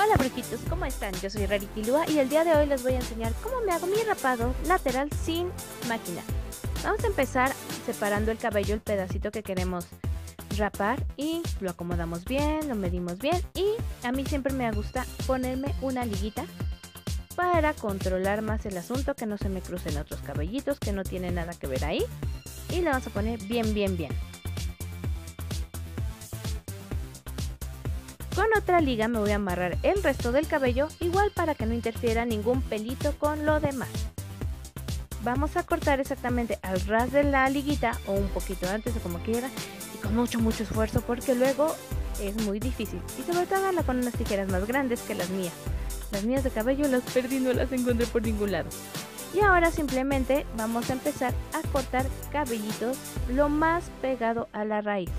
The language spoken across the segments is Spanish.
Hola brujitos, ¿cómo están? Yo soy Rarity Lua y el día de hoy les voy a enseñar cómo me hago mi rapado lateral sin máquina. Vamos a empezar separando el cabello, el pedacito que queremos rapar y lo acomodamos bien, lo medimos bien y a mí siempre me gusta ponerme una liguita para controlar más el asunto, que no se me crucen otros cabellitos que no tienen nada que ver ahí y lo vamos a poner bien, bien, bien. Otra liga me voy a amarrar el resto del cabello, igual para que no interfiera ningún pelito con lo demás. Vamos a cortar exactamente al ras de la liguita o un poquito antes o como quiera y con mucho mucho esfuerzo porque luego es muy difícil y sobre todo hacerla con unas tijeras más grandes que las mías. Las mías de cabello las perdí, no las encontré por ningún lado. Y ahora simplemente vamos a empezar a cortar cabellitos lo más pegado a la raíz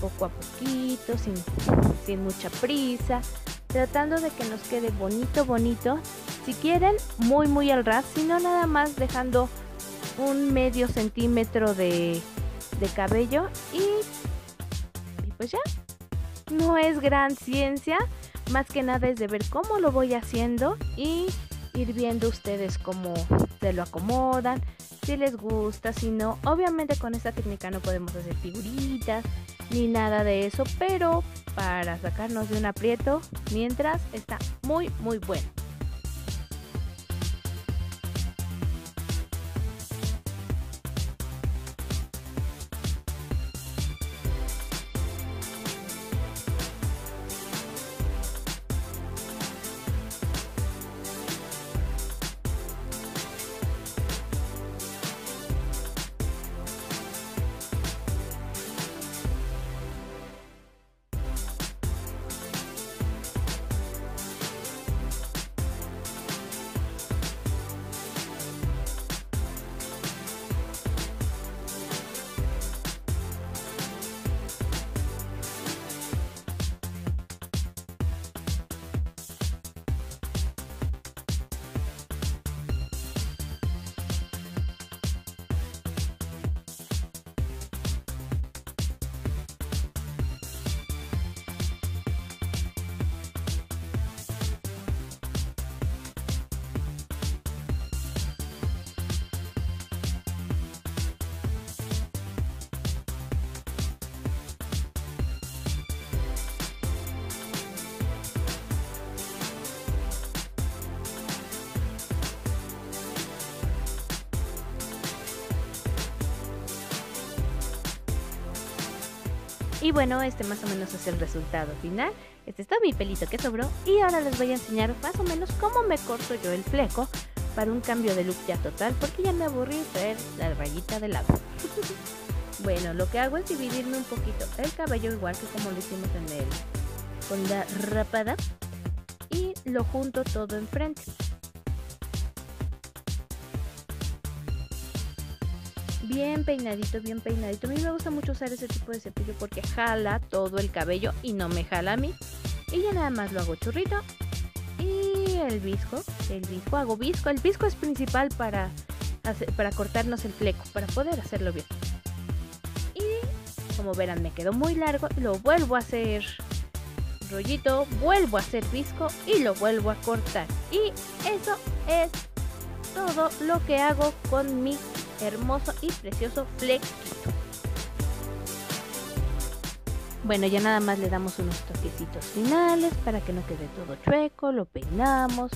poco a poquito, sin, mucha prisa, tratando de que nos quede bonito, bonito. Si quieren, muy, muy al ras, sino nada más dejando un medio centímetro de, de cabello y, y pues ya. No es gran ciencia, más que nada es de ver cómo lo voy haciendo y ir viendo ustedes cómo se lo acomodan, si les gusta, si no. Obviamente con esta técnica no podemos hacer figuritas ni nada de eso, pero para sacarnos de un aprieto, mientras está muy muy bueno. Y bueno, este más o menos es el resultado final. Este es todo mi pelito que sobró y ahora les voy a enseñar más o menos cómo me corto yo el fleco para un cambio de look ya total porque ya me aburrí ver la rayita de lado. bueno, lo que hago es dividirme un poquito el cabello igual que como lo hicimos en el con la rapada y lo junto todo enfrente. Bien peinadito, bien peinadito. A mí me gusta mucho usar ese tipo de cepillo porque jala todo el cabello y no me jala a mí. Y ya nada más lo hago churrito. Y el visco, el visco, hago visco. El visco es principal para, para cortarnos el fleco, para poder hacerlo bien. Y como verán me quedó muy largo, lo vuelvo a hacer rollito, vuelvo a hacer visco y lo vuelvo a cortar. Y eso es todo lo que hago con mi hermoso y precioso flequito. Bueno, ya nada más le damos unos toquecitos finales para que no quede todo chueco, lo peinamos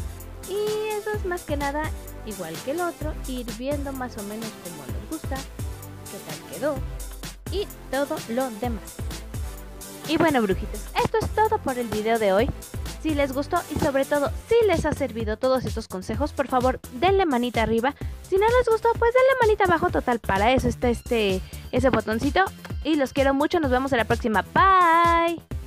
y eso es más que nada igual que el otro, ir viendo más o menos cómo nos gusta, qué tal quedó y todo lo demás. Y bueno brujitos, esto es todo por el video de hoy. Si les gustó y sobre todo si les ha servido todos estos consejos, por favor denle manita arriba. Si no les gustó, pues denle manita abajo. Total, para eso está este ese botoncito. Y los quiero mucho. Nos vemos en la próxima. Bye.